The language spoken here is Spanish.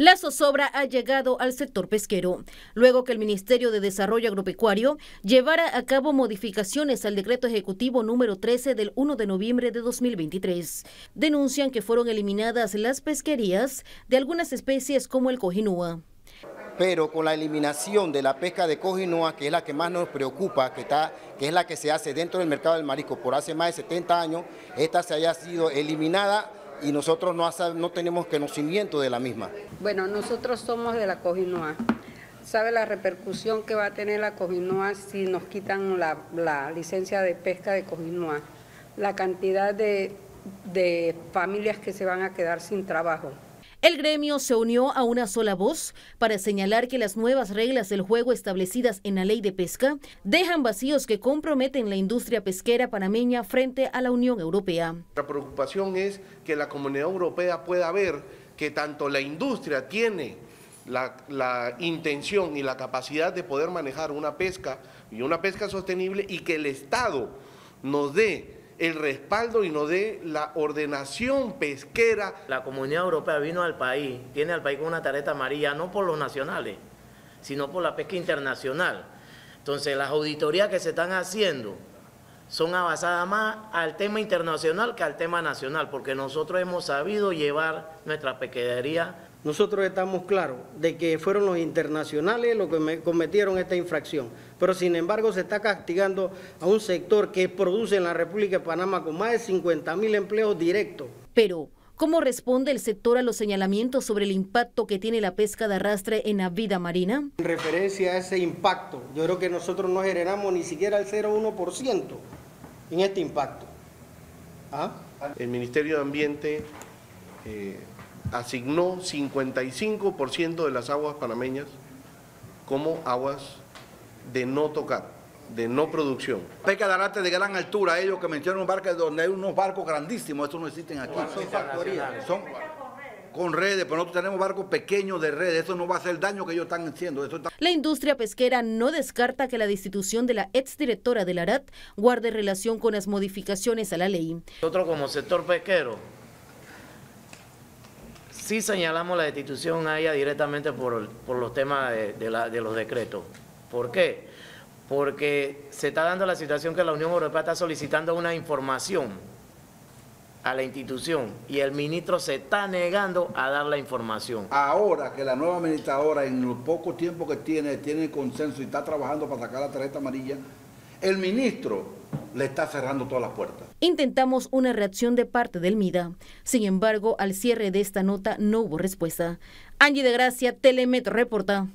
La zozobra ha llegado al sector pesquero, luego que el Ministerio de Desarrollo Agropecuario llevara a cabo modificaciones al decreto ejecutivo número 13 del 1 de noviembre de 2023. Denuncian que fueron eliminadas las pesquerías de algunas especies como el cojinúa pero con la eliminación de la pesca de cojinúa, que es la que más nos preocupa, que, está, que es la que se hace dentro del mercado del marisco por hace más de 70 años, esta se haya sido eliminada y nosotros no, tenemos conocimiento de la misma. Bueno, nosotros somos de la Cojinoa. ¿Sabe la repercusión que va a tener la Cojinoa si nos quitan la, licencia de pesca de Cojinoa? La cantidad de familias que se van a quedar sin trabajo. El gremio se unió a una sola voz para señalar que las nuevas reglas del juego establecidas en la ley de pesca dejan vacíos que comprometen la industria pesquera panameña frente a la Unión Europea. La preocupación es que la comunidad europea pueda ver que tanto la industria tiene la, intención y la capacidad de poder manejar una pesca y una pesca sostenible y que el Estado nos dé el respaldo y no dé la ordenación pesquera. La comunidad europea vino al país, tiene al país con una tarjeta amarilla, no por los nacionales, sino por la pesca internacional. Entonces, las auditorías que se están haciendo son avanzadas más al tema internacional que al tema nacional, porque nosotros hemos sabido llevar nuestra pesquería nosotros estamos claros de que fueron los internacionales los que cometieron esta infracción, pero sin embargo se está castigando a un sector que produce en la República de Panamá con más de 50 mil empleos directos. Pero, ¿cómo responde el sector a los señalamientos sobre el impacto que tiene la pesca de arrastre en la vida marina? En referencia a ese impacto, yo creo que nosotros no generamos ni siquiera el 0,1% en este impacto. ¿Ah? El Ministerio de Ambiente... Eh, asignó 55% de las aguas panameñas como aguas de no tocar, de no producción. Pesca de arate de gran altura, ellos que mencionan un barco donde hay unos barcos grandísimos, estos no existen aquí. Son factorías. Son con redes, pero nosotros tenemos barcos pequeños de redes, eso no va a hacer el daño que ellos están haciendo. La industria pesquera no descarta que la destitución de la exdirectora del ARAT guarde relación con las modificaciones a la ley. Nosotros como sector pesquero sí señalamos la destitución a ella directamente por, los temas de, los decretos. ¿Por qué? Porque se está dando la situación que la Unión Europea está solicitando una información a la institución y el ministro se está negando a dar la información. Ahora que la nueva administradora en el poco tiempo que tiene, tiene consenso y está trabajando para sacar la tarjeta amarilla, el ministro le está cerrando todas las puertas. Intentamos una reacción de parte del MIDA. Sin embargo, al cierre de esta nota no hubo respuesta. Angie de Gracia, Telemetro reporta.